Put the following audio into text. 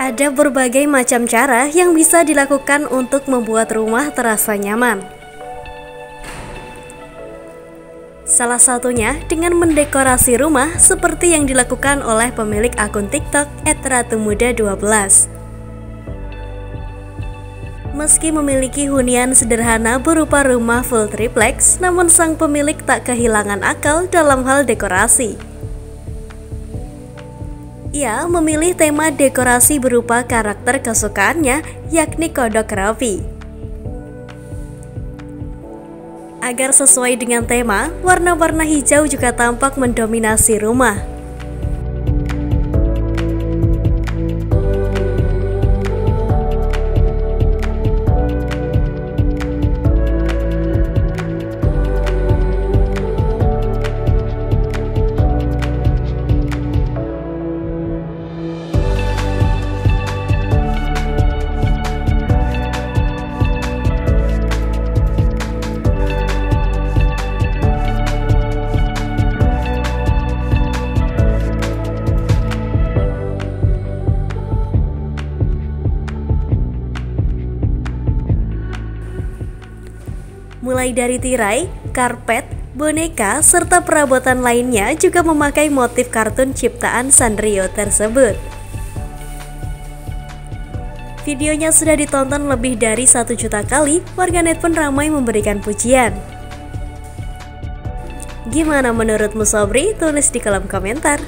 Ada berbagai macam cara yang bisa dilakukan untuk membuat rumah terasa nyaman. Salah satunya dengan mendekorasi rumah seperti yang dilakukan oleh pemilik akun TikTok @ratumuda12. Meski memiliki hunian sederhana berupa rumah full triplex, namun sang pemilik tak kehilangan akal dalam hal dekorasi. Ia memilih tema dekorasi berupa karakter kesukaannya, yakni kodok rapi. Agar sesuai dengan tema, warna-warna hijau juga tampak mendominasi rumah. Mulai dari tirai, karpet, boneka, serta perabotan lainnya juga memakai motif kartun ciptaan Sanrio tersebut. Videonya sudah ditonton lebih dari satu juta kali, warganet pun ramai memberikan pujian. Gimana menurutmu Sobri? Tulis di kolom komentar.